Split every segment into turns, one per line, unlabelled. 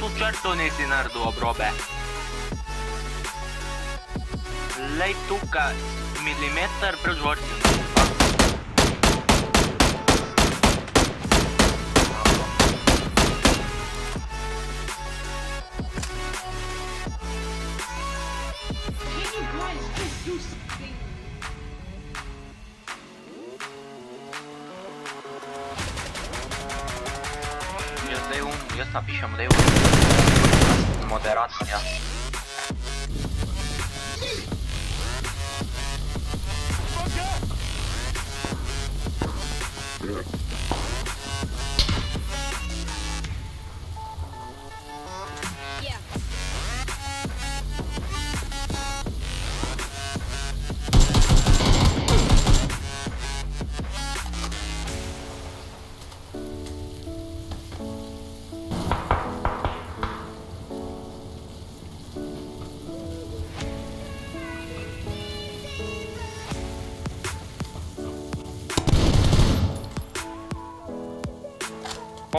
tu crto nisi naredil obrobe. Lej tukaj milimeter pred vrtim. Jest napišem da je moderacija.
Yeah.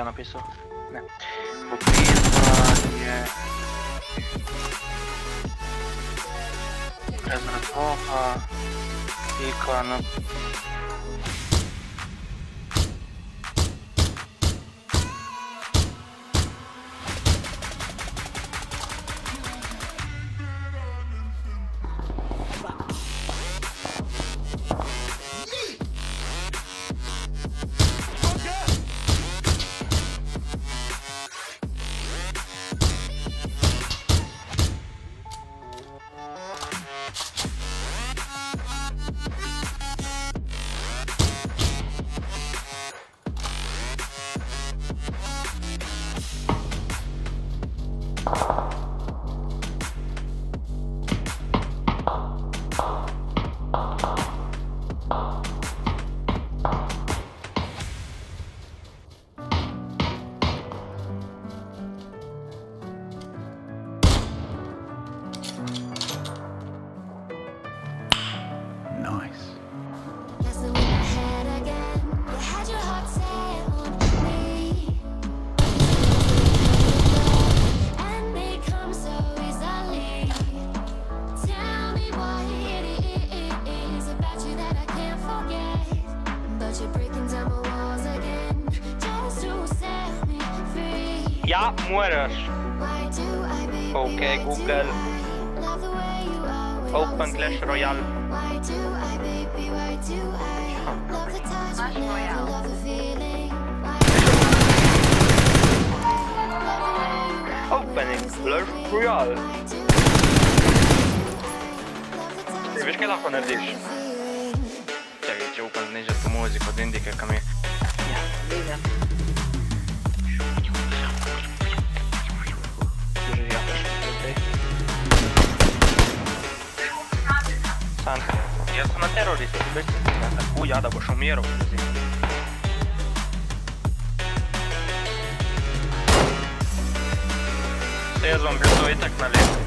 я написав.
Не. Попіває. Розрахова. Ікона.
Ya
mueras. Ok,
Google. Open Clash Royale. Opening Clash Royale. Ty wiesz, kiedy lahko narediš? Čakaj, če upam, ne že to muziko od Indike, kam je. Ja, Jaz sem na teroristu, ti veš, ja, da sem tako jada, boš umiral. Jaz vam bil to itak na lepo.